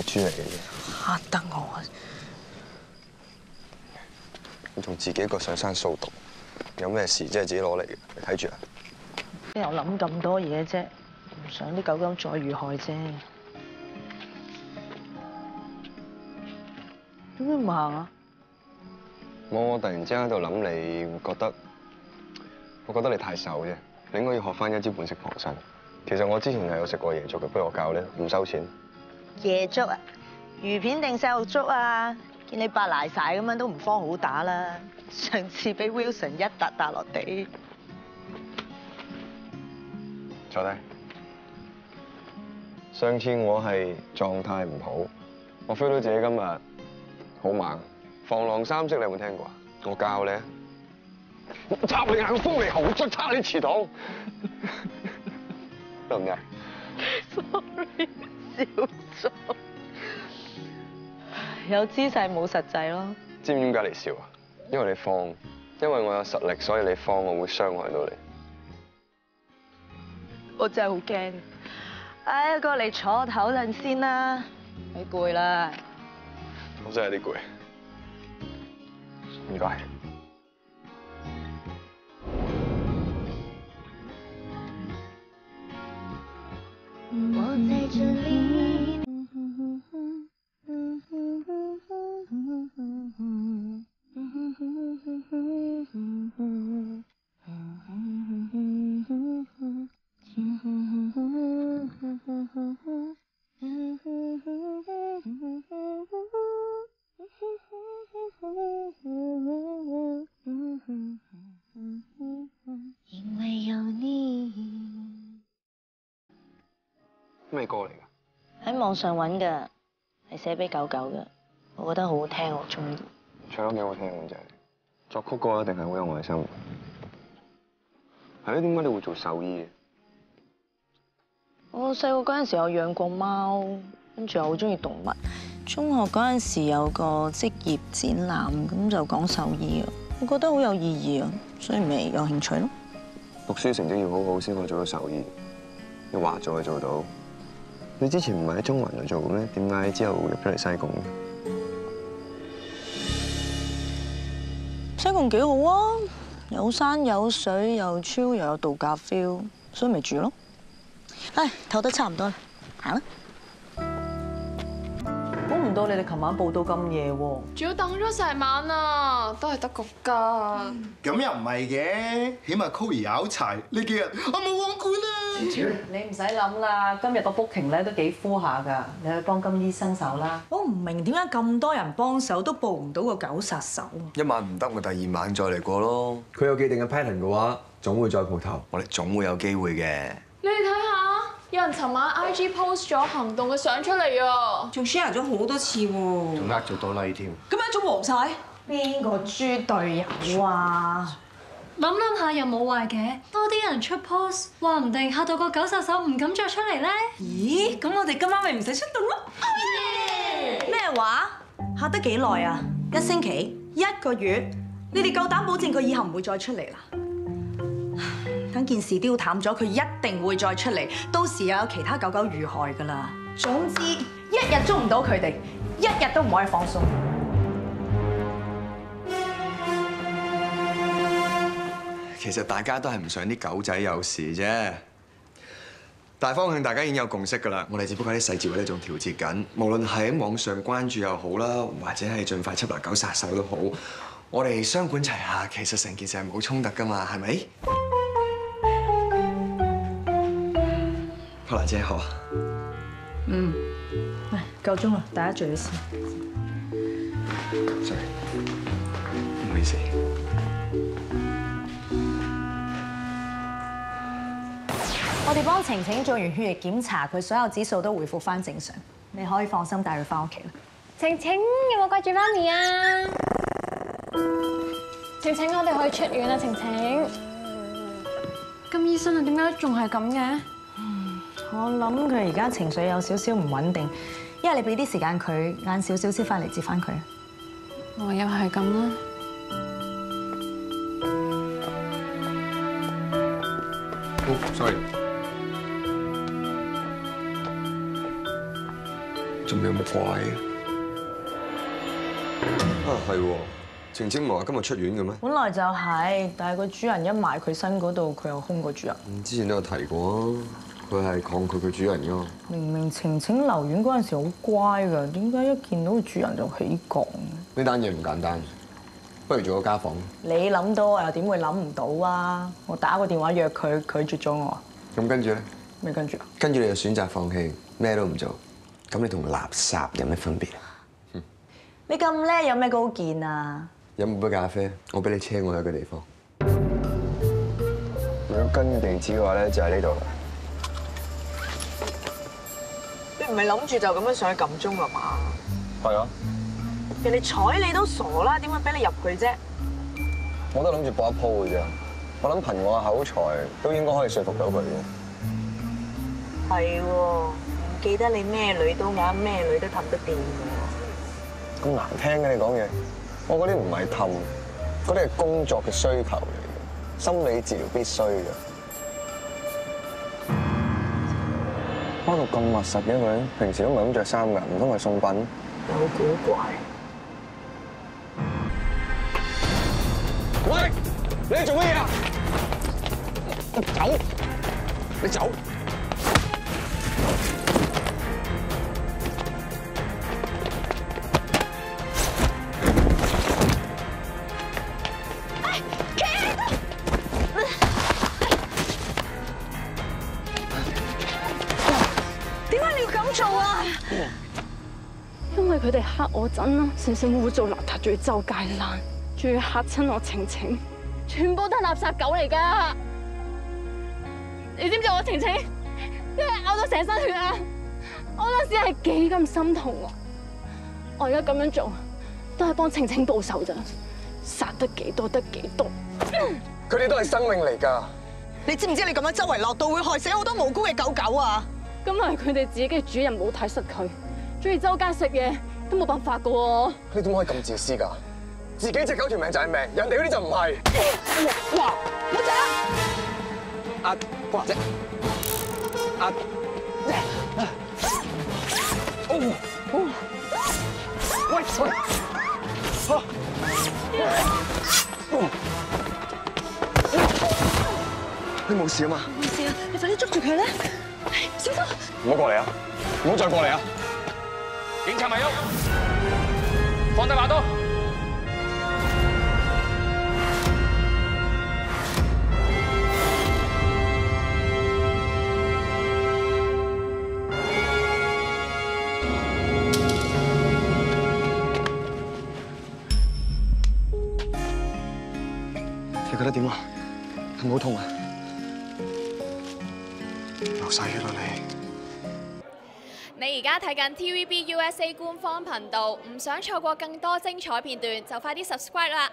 野豬嚟嘅啫。嚇得我啊！你仲自己一個上山掃毒，有咩事即係自己攞嚟嘅，你睇住啊！邊有諗咁多嘢啫？唔想啲狗狗再遇害啫。點解唔行啊？冇，我突然之間喺度諗，你會覺得，我覺得你太瘦啫，你應該要學翻一招本色防身。其實我之前係有食過椰粥嘅，不如我教你，唔收錢。椰粥啊，魚片定細路粥啊？見你白賴晒咁樣都唔方好打啦。上次俾 Wilson 一笪笪落地。坐低。上次我係狀態唔好，我 feel 到自己今日好猛。防狼三式你有冇聽過啊？我教你啊！插你眼風嚟喉，再插你臍筒，得唔得 笑咗。有姿勢冇實際咯。知唔知點解你笑啊？因為你慌，因為我有實力，所以你慌，我會傷害到你。我真係好驚。哎，過嚟坐唞陣先啦，你攰啦。我真係有啲攰。唔該。我在這裡。因為有你。咩歌嚟噶？喺網上揾噶，係寫俾狗狗嘅，我覺得好好聽，我中意。唱得幾好聽嘅啫，作曲歌一定係好有愛心。係咧，點解你會做獸醫嘅？我細個嗰陣時有養過貓，跟住又好中意動物。中學嗰陣時有個職業展覽，咁就講獸醫啊，我覺得好有意義啊，所以咪有興趣咯。讀書成績要好好先可以做到獸醫，你話做就做到。你之前唔係喺中環度做嘅咩？點解之後入咗嚟西貢？西貢幾好啊，有山有水，又超又有度假 feel，所以咪住咯。唉，唞得差唔多啦，行啦。估唔到你哋琴晚報到咁夜喎，仲要等咗成晚啊，都係得個吉。咁又唔係嘅，起碼 Koey 有柴呢幾日我冇網管啊。你唔使諗啦，今日個 booking 咧都幾 full 下㗎，你去幫金醫生手啦。我唔明點解咁多人幫手都報唔到個狗殺手。一晚唔得，咪第二晚再嚟過咯。佢有既定嘅 pattern 嘅話，總會再蒲頭。我哋總會有機會嘅。有人尋晚 IG post 咗行動嘅相出嚟啊，仲 share 咗好多次喎。仲呃咗多 like 添。咁樣仲黃晒？邊個豬隊友啊？諗諗下又冇壞嘅，多啲人出 post，話唔定嚇到個狗殺手唔敢再出嚟咧。咦？咁我哋今晚咪唔使出動咯？咩話？嚇得幾耐啊？一星期？一個月？你哋夠膽保證佢以後唔會再出嚟啦？件事丟淡咗，佢一定會再出嚟，到時又有其他狗狗遇害噶啦。總之，一日捉唔到佢哋，一日都唔可以放鬆。其實大家都係唔想啲狗仔有事啫。大方向大家已經有共識㗎啦，我哋只不過喺啲細節位咧仲調節緊。無論係喺網上關注又好啦，或者係盡快緝拿狗殺手都好，我哋雙管齊下，其實成件事係冇衝突㗎嘛，係咪？好啦，姐好啊。嗯，喂，夠鐘啦，大家聚咗先。Sorry，唔好意思。我哋幫晴晴做完血液檢查，佢所有指數都回復翻正常，你可以放心帶佢翻屋企啦。晴晴有冇掛住媽咪啊？晴晴，我哋可以出院啦，晴晴。咁醫生啊，點解仲係咁嘅？我諗佢而家情緒有少少唔穩定，一係你俾啲時間佢，晏少少先翻嚟接翻佢。我又係咁啦。哦，sorry。仲有冇怪啊？啊係喎，晴晴唔係話今日出院嘅咩？本來就係，但係個主人一埋佢身嗰度，佢又兇個主人。之前都有提過啊，佢係抗拒佢主人噶嘛。明明晴晴留院嗰陣時好乖㗎，點解一見到個主人就起槓？呢單嘢唔簡單，不如做個家訪。你諗到我又點會諗唔到啊？我打個電話約佢，拒絕咗我。咁跟住咧？咩跟住啊？跟住你就選擇放棄，咩都唔做。咁你同垃圾有咩分別啊？你咁叻，有咩高見啊？飲冇杯咖啡，我俾你車我去一個地方。如果跟地址嘅話咧，就喺呢度。唔係諗住就咁樣上去撳鐘啊嘛？係啊，人哋睬你都傻啦，點會俾你入去啫？我都諗住搏一鋪嘅啫。我諗憑我嘅口才，都應該可以說服到佢嘅。係喎，唔記得你咩女都啱，咩女都氹得掂喎。咁難聽嘅你講嘢，我嗰啲唔係氹，嗰啲係工作嘅需求嚟嘅，心理治療必須嘅。包到咁密實嘅佢，平時都唔係咁着衫㗎，唔通係送品？有古怪。喂，你做乜嘢啊？走！你走！為佢哋黑我陣啦，成成污糟邋遢，仲要周街爛，仲要嚇親我晴晴，全部都係垃圾狗嚟噶！你知唔知我晴晴因為咬到成身血啊？我嗰時係幾咁心痛啊！我而家咁樣做，都係幫晴晴報仇咋，殺得幾多得幾多。佢哋都係生命嚟㗎。你知唔知你咁樣周圍落到會害死好多無辜嘅狗狗啊？咁係佢哋自己嘅主人冇睇實佢，中意周街食嘢，都冇辦法噶喎。你點可以咁自私㗎？自己只狗條命就係命，人哋嗰啲就唔係。哇！冇仔啊！阿瓜姐，阿哦哦，喂喂，你冇事啊嘛？冇事啊，你快啲捉住佢啦！小心！唔好過嚟啊！唔好再過嚟啊！警察咪喐，放低把刀。你覺得點啊？係咪好痛啊？流晒血啦你！你而家睇緊 TVB USA 官方頻道，唔想錯過更多精彩片段，就快啲 subscribe 啦！